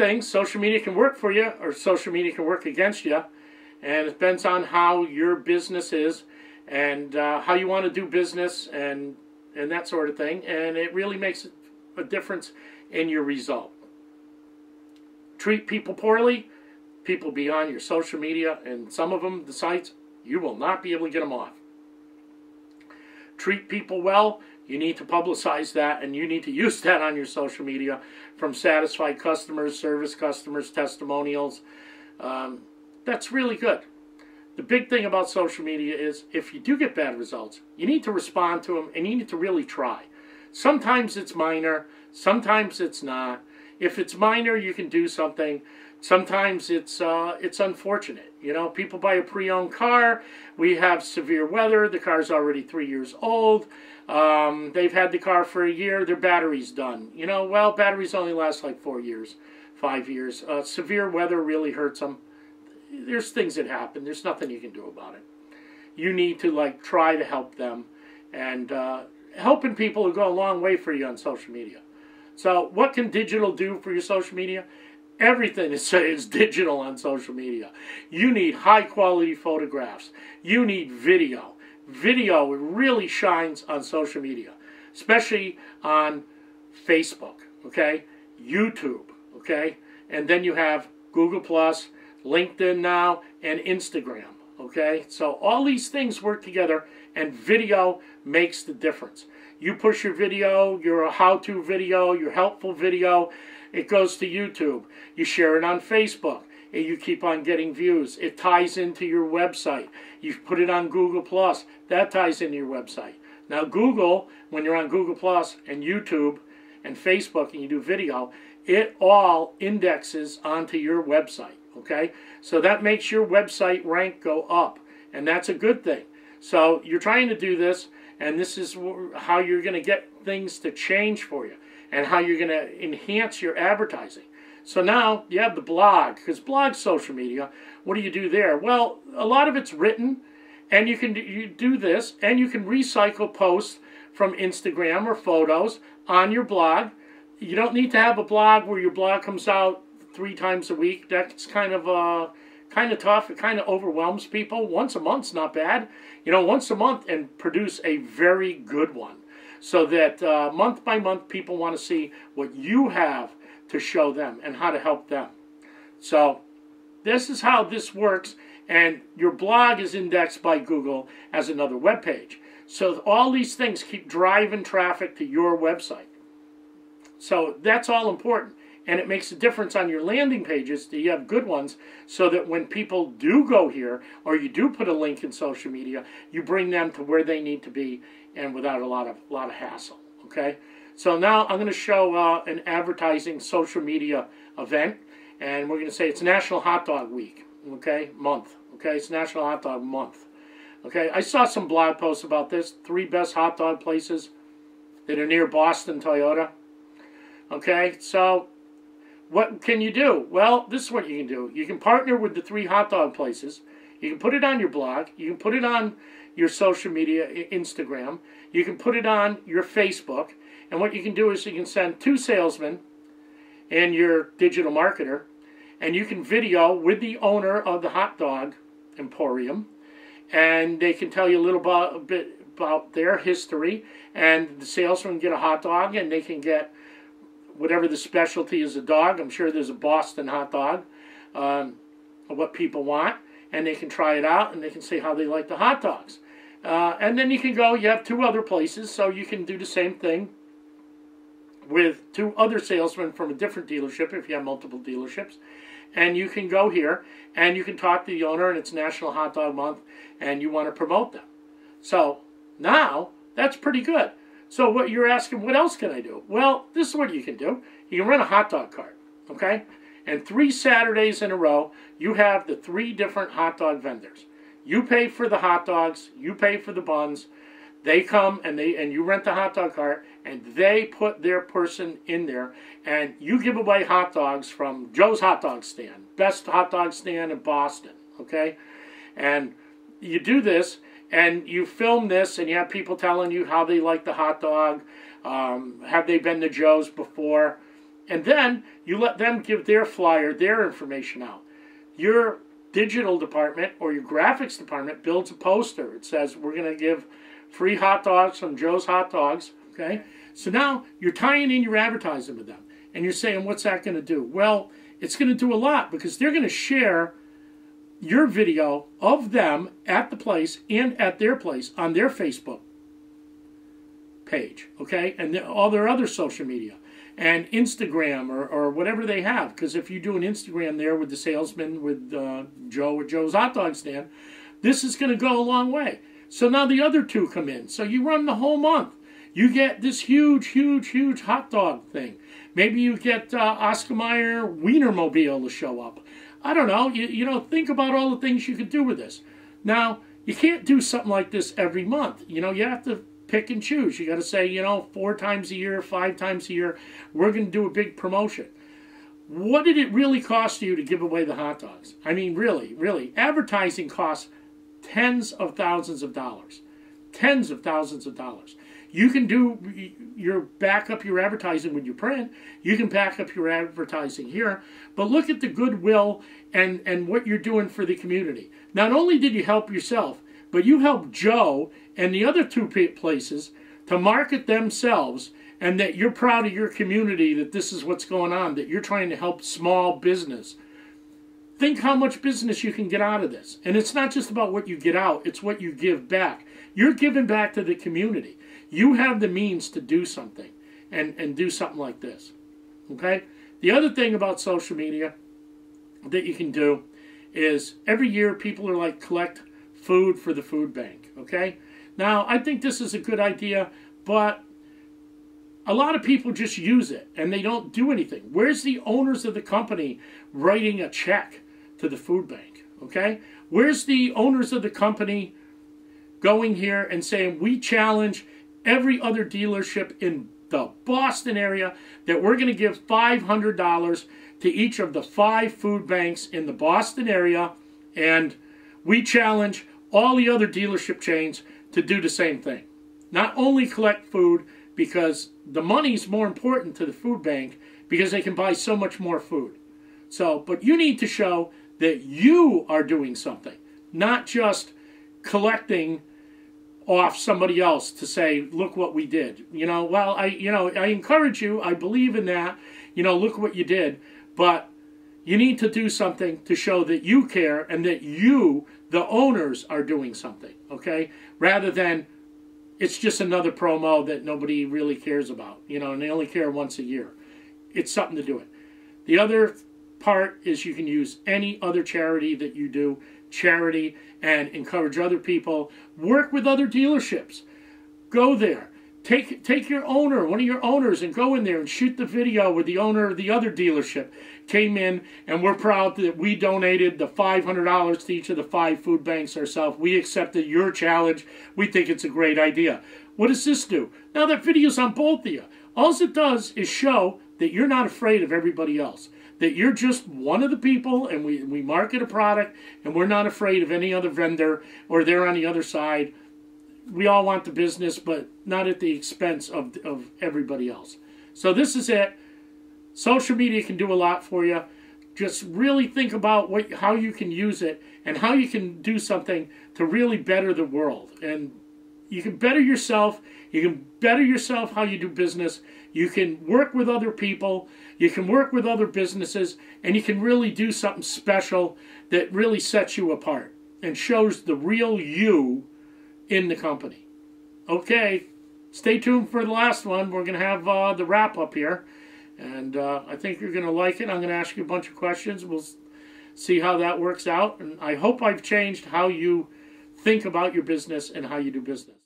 things. Social media can work for you, or social media can work against you, and it depends on how your business is and uh, how you want to do business and and that sort of thing. And it really makes a difference in your result. Treat people poorly, people be on your social media, and some of them, the sites, you will not be able to get them off. Treat people well, you need to publicize that and you need to use that on your social media from satisfied customers, service customers, testimonials. Um, that's really good. The big thing about social media is if you do get bad results, you need to respond to them and you need to really try. Sometimes it's minor, sometimes it's not. If it's minor, you can do something. Sometimes it's uh, it's unfortunate. You know, people buy a pre-owned car. We have severe weather. The car's already three years old. Um, they've had the car for a year. Their battery's done. You know, well, batteries only last like four years, five years. Uh, severe weather really hurts them there's things that happen. There's nothing you can do about it. You need to like try to help them, and uh, helping people will go a long way for you on social media. So, what can digital do for your social media? Everything is, is digital on social media. You need high quality photographs. You need video. Video really shines on social media, especially on Facebook, okay? YouTube, okay? And then you have Google Plus LinkedIn now, and Instagram. Okay, so all these things work together, and video makes the difference. You push your video, your how to video, your helpful video, it goes to YouTube. You share it on Facebook, and you keep on getting views. It ties into your website. You put it on Google Plus, that ties into your website. Now, Google, when you're on Google Plus and YouTube and Facebook and you do video, it all indexes onto your website. Okay, so that makes your website rank go up, and that's a good thing. So you're trying to do this, and this is how you're going to get things to change for you, and how you're going to enhance your advertising. So now you have the blog, because blog social media. What do you do there? Well, a lot of it's written, and you can you do this, and you can recycle posts from Instagram or photos on your blog. You don't need to have a blog where your blog comes out three times a week. That's kind of uh, kind of tough. It kind of overwhelms people. Once a month's not bad. You know, once a month and produce a very good one, so that uh, month by month people want to see what you have to show them and how to help them. So this is how this works. And your blog is indexed by Google as another web page. So all these things keep driving traffic to your website. So that's all important and it makes a difference on your landing pages that you have good ones so that when people do go here or you do put a link in social media you bring them to where they need to be and without a lot of lot of hassle okay so now i'm going to show uh, an advertising social media event and we're going to say it's national hot dog week okay month okay it's national hot dog month okay i saw some blog posts about this three best hot dog places that are near boston toyota okay so what can you do? Well, this is what you can do. You can partner with the three hot dog places. You can put it on your blog. You can put it on your social media, Instagram. You can put it on your Facebook. And what you can do is you can send two salesmen and your digital marketer, and you can video with the owner of the hot dog emporium, and they can tell you a little about, a bit about their history. And the salesman get a hot dog, and they can get whatever the specialty is a dog. I'm sure there's a Boston hot dog, um, what people want, and they can try it out and they can say how they like the hot dogs. Uh, and then you can go, you have two other places, so you can do the same thing with two other salesmen from a different dealership if you have multiple dealerships. And you can go here and you can talk to the owner, and it's National Hot Dog Month, and you want to promote them. So now that's pretty good. So what you're asking, what else can I do? Well, this is what you can do. You can run a hot dog cart, okay? And three Saturdays in a row, you have the three different hot dog vendors. You pay for the hot dogs, you pay for the buns. They come and they and you rent the hot dog cart and they put their person in there and you give away hot dogs from Joe's Hot Dog Stand, best hot dog stand in Boston, okay? And you do this and you film this and you have people telling you how they like the hot dog um, have they been to joe's before And then you let them give their flyer, their information out. Your digital department or your graphics department builds a poster. It says, We're going to give free hot dogs from Joe's Hot Dogs. Okay? So now you're tying in your advertising with them. And you're saying, What's that going to do? Well, it's going to do a lot because they're going to share your video of them at the place and at their place on their Facebook page, okay, and all their other social media and Instagram or, or whatever they have. Because if you do an Instagram there with the salesman, with uh, Joe or Joe's hot dog stand, this is going to go a long way. So now the other two come in. So you run the whole month. You get this huge, huge, huge hot dog thing. Maybe you get uh, Oscar Mayer Wienermobile to show up. I don't know. You, you know, think about all the things you could do with this. Now, you can't do something like this every month. You know, you have to pick and choose. You got to say, you know, four times a year, five times a year, we're going to do a big promotion. What did it really cost you to give away the hot dogs? I mean, really, really. Advertising costs tens of thousands of dollars. Tens of thousands of dollars. You can do your back up your advertising when you print. You can back up your advertising here. But look at the goodwill and, and what you're doing for the community. Not only did you help yourself, but you help Joe and the other two places to market themselves and that you're proud of your community that this is what's going on, that you're trying to help small business. Think how much business you can get out of this. And it's not just about what you get out, it's what you give back. You're giving back to the community. You have the means to do something and, and do something like this. Okay? The other thing about social media that you can do is every year people are like collect food for the food bank. Okay? Now, I think this is a good idea, but a lot of people just use it and they don't do anything. Where's the owners of the company writing a check to the food bank? Okay? Where's the owners of the company going here and saying, we challenge every other dealership in the Boston area that we're going to give $500 to each of the five food banks in the Boston area, and we challenge all the other dealership chains to do the same thing. Not only collect food because the money's more important to the food bank because they can buy so much more food. So, but you need to show that you are doing something, not just collecting off somebody else to say, look what we did. You know, well, I, you know, I encourage you. I believe in that. You know, look what you did. But you need to do something to show that you care and that you, the owners, are doing something. Okay, rather than it's just another promo that nobody really cares about. You know, and they only care once a year. It's something to do it. The other part is you can use any other charity that you do charity and encourage other people. Work with other dealerships. Go there. Take take your owner, one of your owners, and go in there and shoot the video with the owner of the other dealership. Came in, and we're proud that we donated the five hundred dollars to each of the five food banks ourselves. We accepted your challenge. We think it's a great idea. What does this do? Now that video's on both of you. All it does is show that you're not afraid of everybody else that you're just one of the people and we, we market a product and we're not afraid of any other vendor or they're on the other side. We all want the business, but not at the expense of, of everybody else. So this is it. Social media can do a lot for you. Just really think about what how you can use it and how you can do something to really better the world. And you can better yourself. You can better yourself how you do business. You can work with other people. You can work with other businesses. And you can really do something special that really sets you apart and shows the real you in the company. Okay, stay tuned for the last one. We're going to have uh, the wrap up here. And uh, I think you're going to like it. I'm going to ask you a bunch of questions. We'll see how that works out. And I hope I've changed how you think about your business and how you do business.